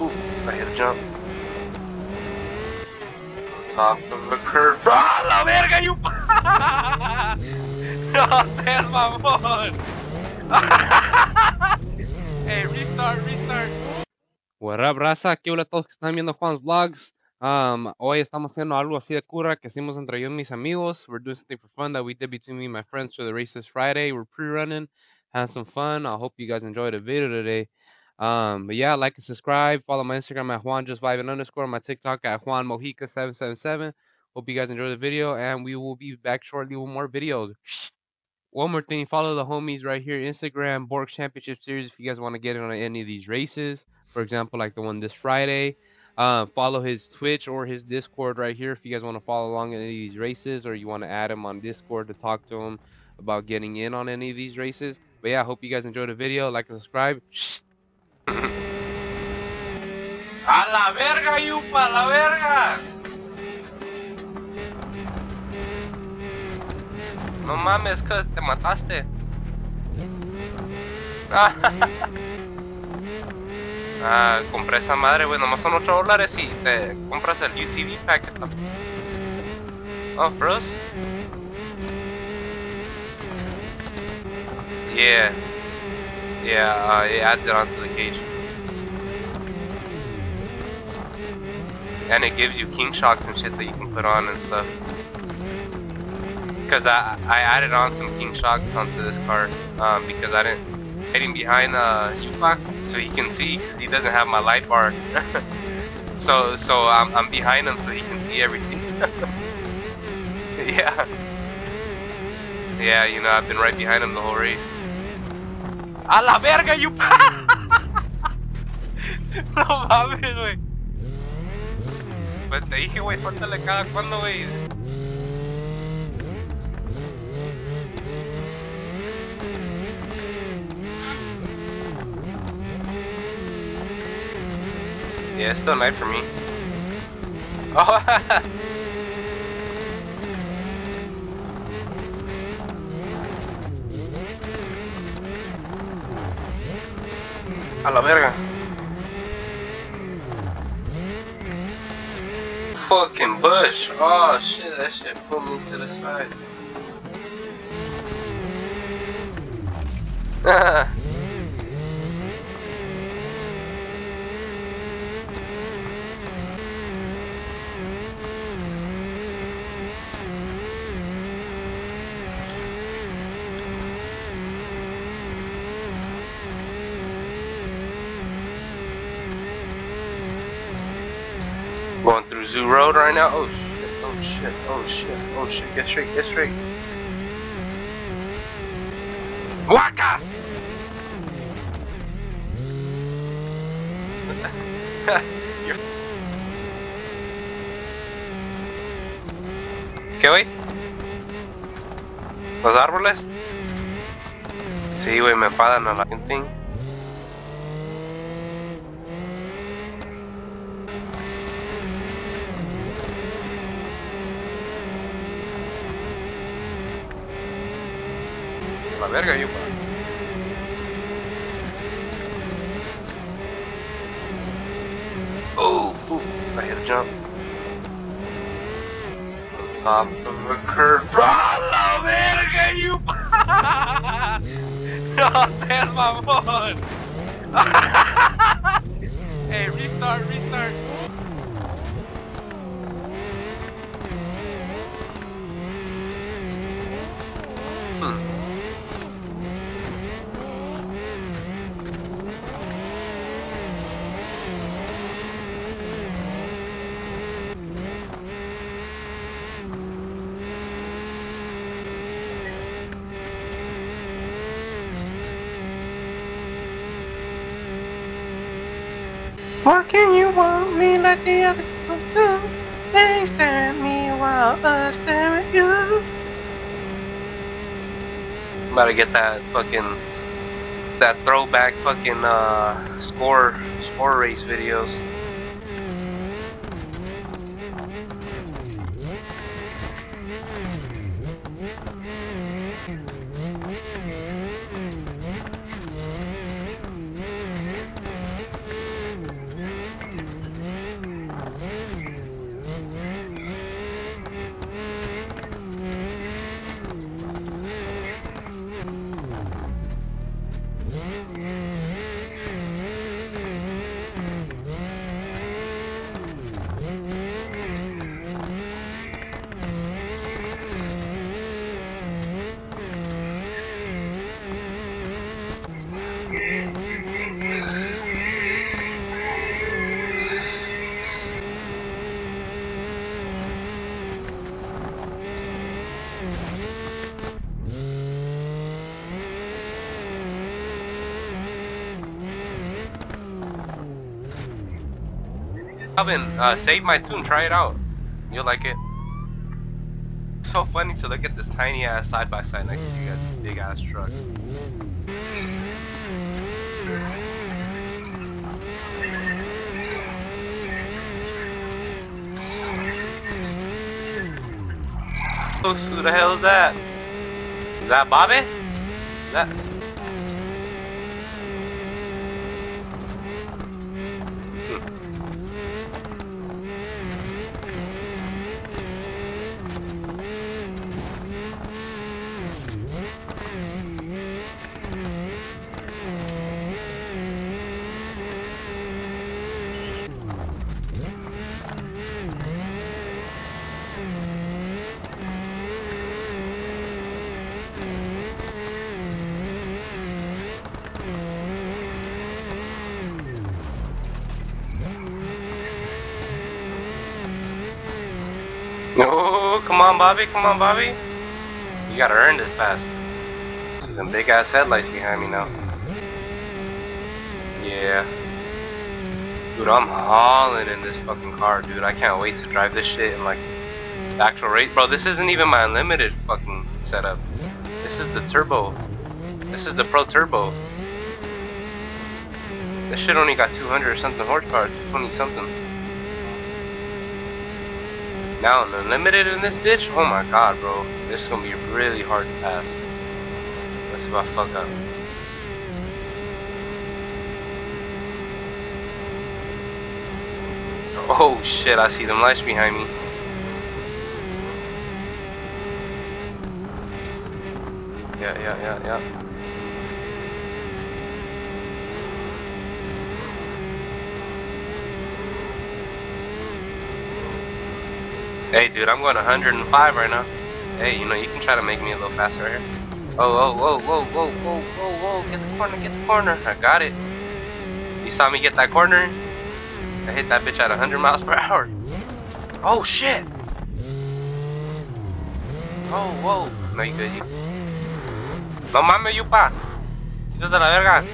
I hit a jump. Top of the curve. ¡Ah, la verga, you! no seas mamón. hey, restart, restart. What up, raza? Aquí hola a todos que están viendo Juan's Vlogs. Um, hoy estamos haciendo algo así de cura que hicimos entre yo y mis amigos. We're doing something for fun that we did between me and my friends for the race this Friday. We're pre-running, had some fun. I hope you guys enjoyed the video today. Um, but yeah, like and subscribe. Follow my Instagram at Juan Just Vibing underscore. My TikTok at Juan Mojica seven seven seven. Hope you guys enjoy the video, and we will be back shortly with more videos. One more thing, follow the homies right here, Instagram Borg Championship Series. If you guys want to get in on any of these races, for example, like the one this Friday. Uh, follow his Twitch or his Discord right here if you guys want to follow along in any of these races, or you want to add him on Discord to talk to him about getting in on any of these races. But yeah, hope you guys enjoyed the video. Like and subscribe. A la verga, Yupa, a la verga. No mames, cuz te mataste. Ah, compré esa madre, güey. Nomás son 8 dólares y te compras el UTV pack. Está... Oh, bros. Yeah. Yeah, uh, it adds it onto the cage. And it gives you king shocks and shit that you can put on and stuff. Because I, I added on some king shocks onto this car um, because I didn't hiding behind uh, Yupak so he can see because he doesn't have my light bar. so so I'm, I'm behind him so he can see everything. yeah. Yeah, you know, I've been right behind him the whole race. ¡A la verga, Yupak! no mames, güey. Pues te dije, güey, suéltale cada cuando, güey. Yeah, it's still night for me. Oh! A la verga. Fucking bush. Oh shit, that shit pulled me to the side. Going through Zoo Road right now. Oh shit, oh shit, oh shit, oh shit. Get straight, get straight. Wacas! You're... ¿Qué, güey? ¿Los árboles? Sí, güey, me enfadan a la gente. La verga, yo. Oh, ooh, I hit a jump. On top of the curve. ¡Ah, la verga, you! no seas mamón. hey, restart, restart. Why can you want me like the other do? They stare at me while I stare at you. I'm about to get that fucking that throwback fucking uh score score race videos. Calvin, uh, save my tune, try it out. You'll like it. So funny to look at this tiny ass side by side next to you guys, big ass truck. Who the hell is that? Is that Bobby? Is that? No, come on, Bobby. Come on, Bobby. You gotta earn this pass. This is some big ass headlights behind me now. Yeah. Dude, I'm hauling in this fucking car, dude. I can't wait to drive this shit in like the actual race. Bro, this isn't even my unlimited fucking setup. This is the turbo. This is the pro turbo. This shit only got 200 or something horsepower, 220 something. Now an unlimited in this bitch? Oh my god, bro. This is gonna be a really hard to pass. Let's see if I fuck up. Oh shit, I see them lights behind me. Yeah, yeah, yeah, yeah. Hey, dude, I'm going 105 right now. Hey, you know, you can try to make me a little faster right here. Oh, oh, whoa, whoa, whoa, whoa, whoa, whoa, get the corner, get the corner. I got it. You saw me get that corner? I hit that bitch at 100 miles per hour. Oh, shit. Oh, whoa. No, you good. You... No mames, yupa. Quítate la verga.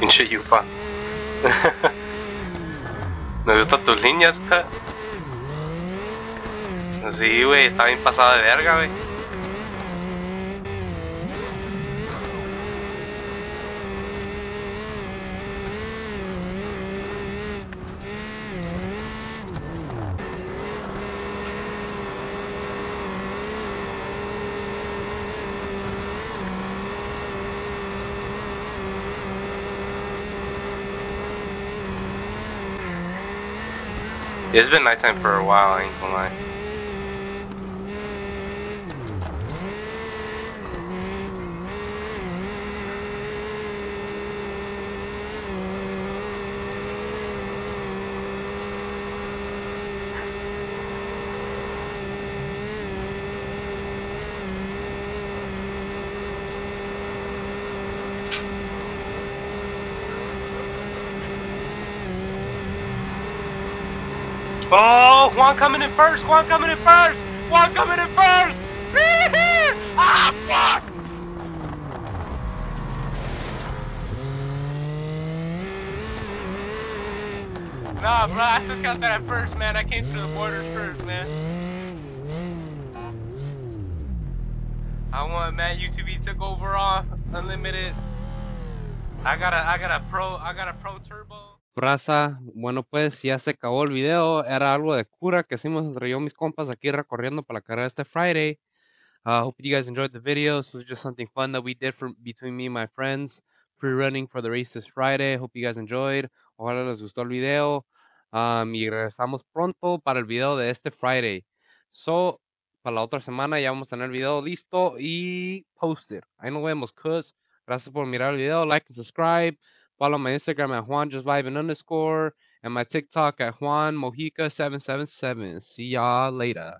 Pinche yupa. Me gustan tus líneas, ca. Sí, güey, está bien pasada de verga, güey. It's been nighttime for a while, I ain't gonna lie. Oh, Juan coming in first. Juan coming in first. Juan coming in first. ah. Nah, bro, I still got that at first, man. I came through the borders first, man. I won, man. UTV took over off unlimited. I got a, I got a pro, I got a pro turbo. Raza, bueno pues ya se acabó el video, era algo de cura que hicimos entre yo y mis compas aquí recorriendo para la carrera este Friday. I uh, hope you guys enjoyed the video. This was just something fun that we did for, between me and my friends, pre-running for the race this Friday. Hope you guys enjoyed. Ojalá les gustó el video. Um, y regresamos pronto para el video de este Friday. So, para la otra semana ya vamos a tener el video listo y posted. Ahí nos vemos, cuz. Gracias por mirar el video, like and subscribe. Follow my Instagram at Juan Just Vibing underscore. and my TikTok at Juan Mojica777. See y'all later.